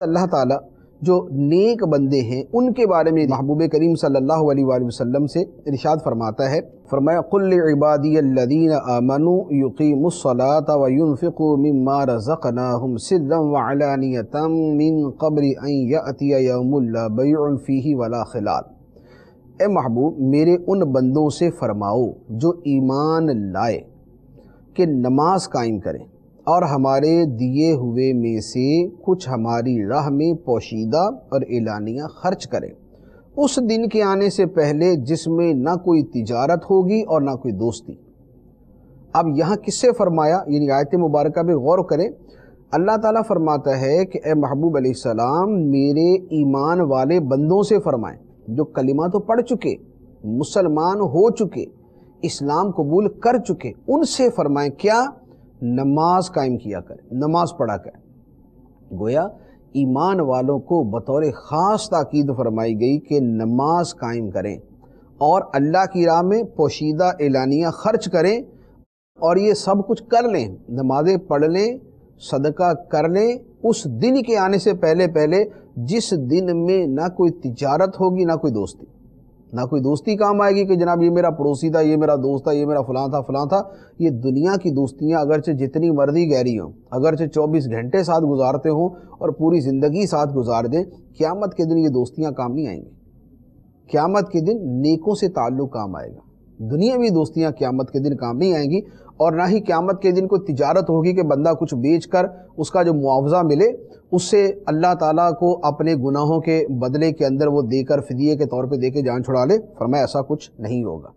اللہ تعالیٰ جو نیک بندے ہیں، ان کے بارے میں محبوب کریم صلی اللہ علیہ وآلہ وسلم سے ارشاد فرماتا ہے، فرمایا، قل عبادی الذین آمنوا یقیموا الصلاة وینفقوا مما رزقناہم سرا وعلانیتا من قبل ان یأتی یوم لا بیع فیہ ولا خلال۔ اے محبوب، میرے ان بندوں سے فرماؤ جو ایمان لائے کہ نماز قائم کریں۔ اور ہمارے دیے ہوئے میں سے کچھ ہماری راہ میں پوشیدہ اور اعلانیہ خرچ کریں۔ اس دن کے آنے سے پہلے جس میں نہ کوئی تجارت ہوگی اور نہ کوئی دوستی۔ اب یہاں کس سے فرمایا؟ یعنی آیت مبارکہ بھی غور کریں۔ اللہ تعالیٰ فرماتا ہے کہ اے محبوب علیہ السلام، میرے ایمان والے بندوں سے فرمائیں، جو کلمہ تو پڑھ چکے، مسلمان ہو چکے، اسلام قبول کر چکے، ان سے فرمائیں، کیا نماز قائم کیا کرے، نماز پڑھا کرے۔ گویا ایمان والوں کو بطور خاص تاکید فرمائی گئی کہ نماز قائم کریں اور اللہ کی راہ میں پوشیدہ اعلانیہ خرچ کریں اور یہ سب کچھ کر لیں، نمازیں پڑھ لیں، صدقہ کر لیں، اس دن کے آنے سے پہلے پہلے جس دن میں نہ کوئی تجارت ہوگی، نہ کوئی دوستی۔ نہ کوئی دوستی کام آئے گی کہ جناب یہ میرا پڑوسی تھا، یہ میرا دوست تھا، یہ میرا فلاں تھا فلاں تھا۔ یہ دنیا کی دوستیاں اگرچہ جتنی مرضی گہری ہوں، اگرچہ چوبیس گھنٹے ساتھ گزارتے ہوں اور پوری زندگی ساتھ گزار دیں، قیامت کے دن یہ دوستیاں کام نہیں آئیں گی۔ قیامت کے دن نیکوں سے تعلق کام آئے گا۔ دنیاوی دوستیاں قیامت کے دن کام نہیں آئیں گی اور نہ ہی قیامت کے دن کوئی تجارت ہوگی کہ بندہ کچھ بیچ کر اس کا جو معاوضہ ملے، اس سے اللہ تعالیٰ کو اپنے گناہوں کے بدلے کے اندر وہ دے کر فدیے کے طور پہ دے کے جان چھڑا لے۔ فرمایا، ایسا کچھ نہیں ہوگا۔